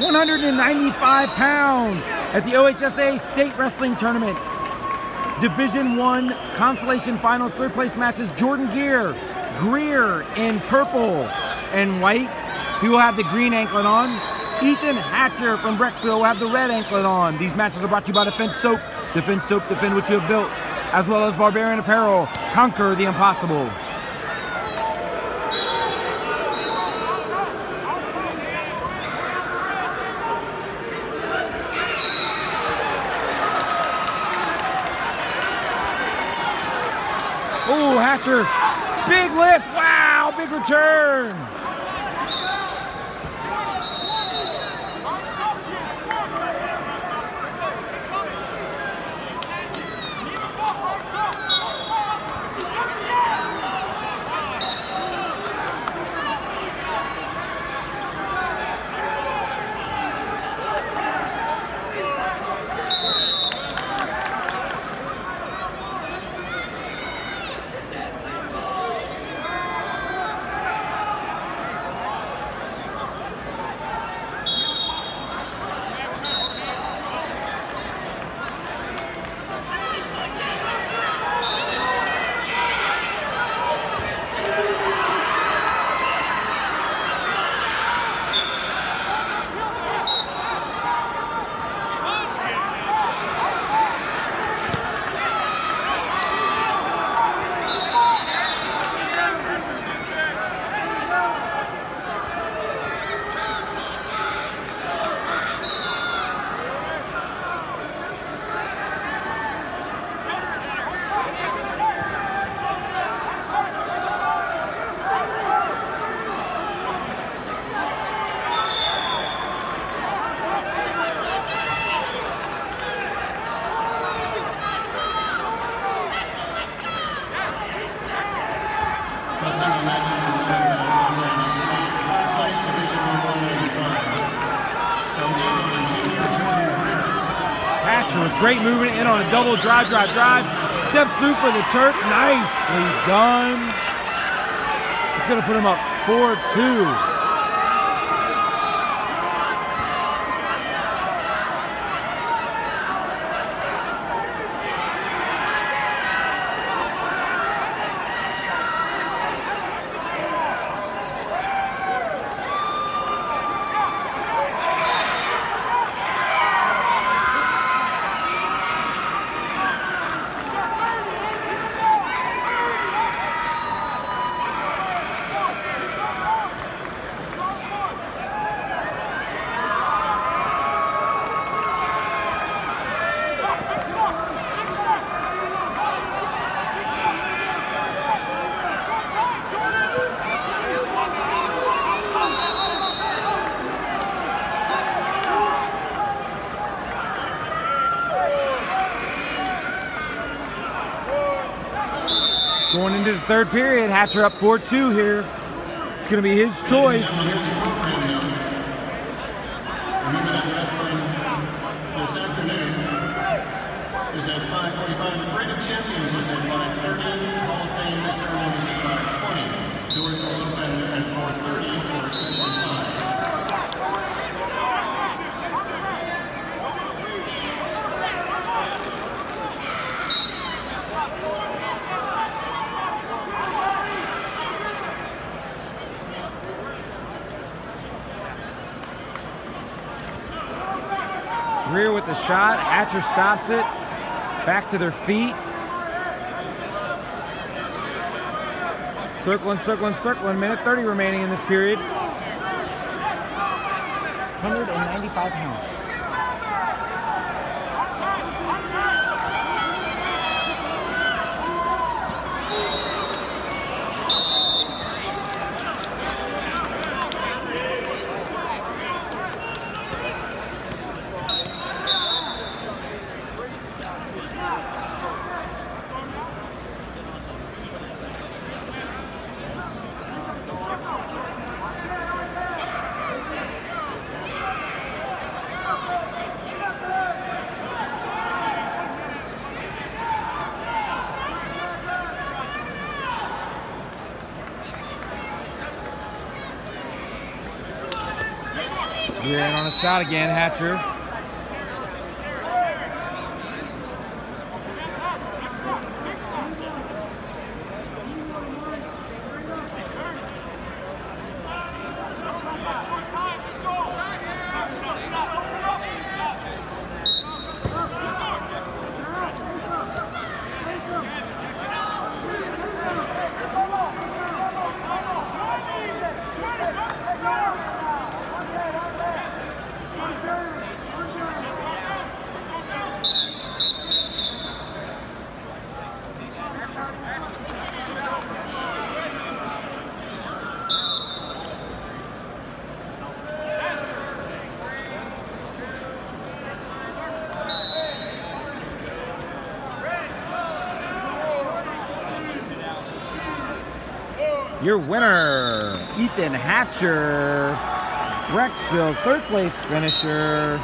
195 pounds at the OHSA State Wrestling Tournament. Division One consolation finals, third place matches. Jordan Gear, Greer in purple and white. He will have the green anklet on. Ethan Hatcher from Brecksville will have the red anklet on. These matches are brought to you by Defense Soap. Defense Soap, defend what you have built, as well as Barbarian Apparel. Conquer the impossible. Oh, Hatcher, big lift. Wow, big return. Wrestling in that third place, Division 185. From the junior Jordan Hatcher with great movement in on a double drive, drive, drive. Steps through for the Turk. Nicely done. It's going to put him up 4-2. Going into the third period, Hatcher up 4-2 here. It's going to be his choice. This afternoon is at 5:45. The of Champions is at 5:30. Hall of Fame is at 5:20. Doors will open at 4:30 for session five. Greer with the shot. Hatcher stops it. Back to their feet. Circling, circling, circling. Minute 30 remaining in this period. 195 pounds. Greer in on a shot again, Hatcher. Your winner, Ethan Hatcher, Brecksville, third place finisher.